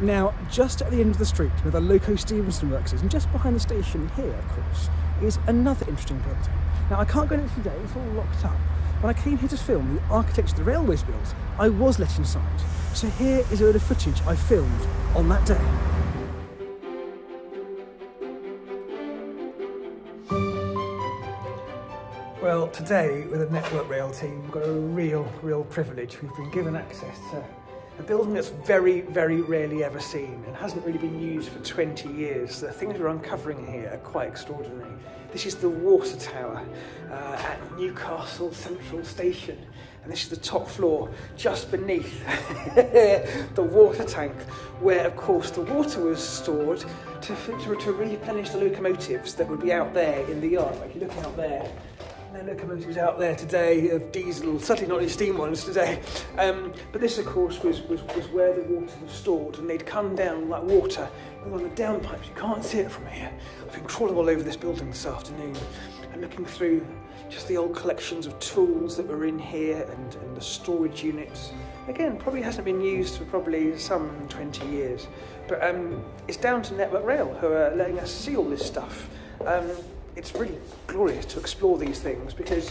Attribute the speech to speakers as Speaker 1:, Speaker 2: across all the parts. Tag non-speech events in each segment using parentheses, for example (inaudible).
Speaker 1: Now, just at the end of the street where the Loco Stephenson works is, and just behind the station here, of course, is another interesting building. Now, I can't go in it today, it's all locked up. When I came here to film the architecture of the railways built, I was let inside. So here is a bit of footage I filmed on that day. Well, today with the Network Rail team, we've got a real, real privilege. We've been given access to a building that's very, very rarely ever seen and hasn't really been used for 20 years. The things we're uncovering here are quite extraordinary. This is the water tower uh, at Newcastle Central Station. And this is the top floor, just beneath (laughs) the water tank, where of course the water was stored to, to, to replenish the locomotives that would be out there in the yard. Like look out there, no locomotives out there today of diesel, certainly not any steam ones today. Um, but this, of course, was, was, was where the water was stored, and they'd come down like water on the downpipes. You can't see it from here. I've been crawling all over this building this afternoon and looking through just the old collections of tools that were in here and, and the storage units. Again, probably hasn't been used for probably some 20 years. But um, it's down to Network Rail who are letting us see all this stuff. Um, it's really glorious to explore these things because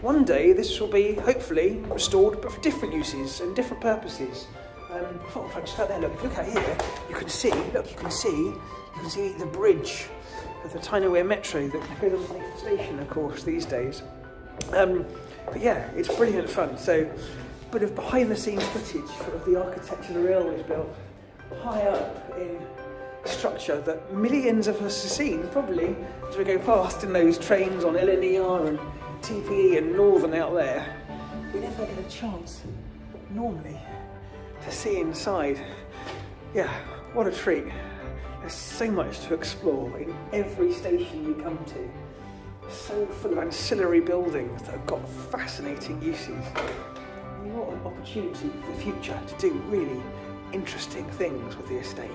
Speaker 1: one day this will be hopefully restored but for different uses and different purposes. Um, oh, just out there, look, if look out here, you can see, look, you can see, you can see the bridge of the Tyne-and-Wear Metro that goes underneath the station, of course, these days. Um, but yeah, it's brilliant fun. So, a bit of behind-the-scenes footage of the architecture the railways built high up in structure that millions of us have seen probably as we go past in those trains on LNER and TPE and Northern out there. We never get a chance normally to see inside. Yeah, what a treat. There's so much to explore in every station you come to. So full of ancillary buildings that have got fascinating uses. What an opportunity for the future to do really interesting things with the estate.